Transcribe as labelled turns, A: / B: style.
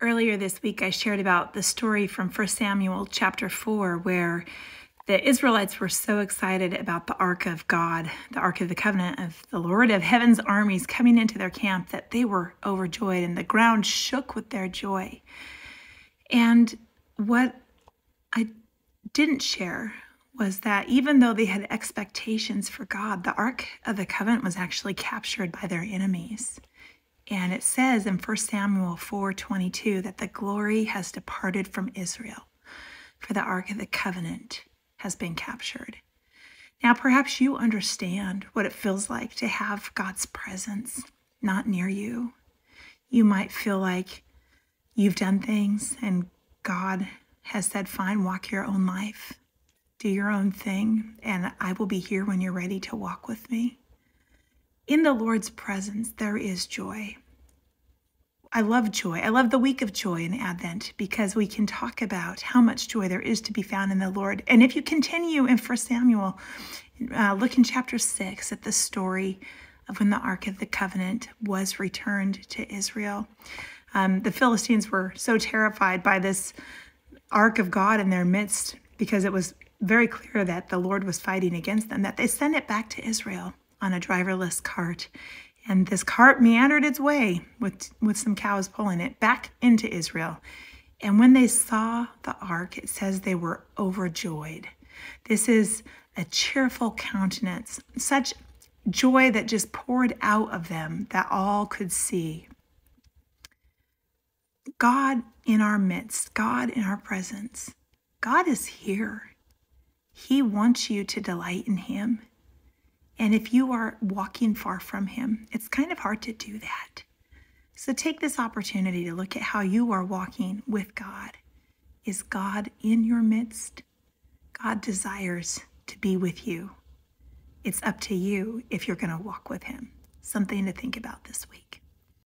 A: Earlier this week, I shared about the story from 1 Samuel chapter 4, where the Israelites were so excited about the Ark of God, the Ark of the Covenant of the Lord of Heaven's armies coming into their camp, that they were overjoyed and the ground shook with their joy. And what I didn't share was that even though they had expectations for God, the Ark of the Covenant was actually captured by their enemies. And it says in 1 Samuel 4:22 that the glory has departed from Israel, for the ark of the covenant has been captured. Now perhaps you understand what it feels like to have God's presence not near you. You might feel like you've done things and God has said, Fine, walk your own life, do your own thing, and I will be here when you're ready to walk with me. In the Lord's presence, there is joy. I love joy. I love the week of joy in Advent because we can talk about how much joy there is to be found in the Lord. And if you continue in 1 Samuel, uh, look in chapter 6 at the story of when the Ark of the Covenant was returned to Israel. Um, the Philistines were so terrified by this Ark of God in their midst because it was very clear that the Lord was fighting against them that they sent it back to Israel on a driverless cart. And this cart meandered its way with, with some cows pulling it back into Israel. And when they saw the ark, it says they were overjoyed. This is a cheerful countenance, such joy that just poured out of them that all could see. God in our midst, God in our presence, God is here. He wants you to delight in Him. And if you are walking far from Him, it's kind of hard to do that. So take this opportunity to look at how you are walking with God. Is God in your midst? God desires to be with you. It's up to you if you're going to walk with Him. Something to think about this week.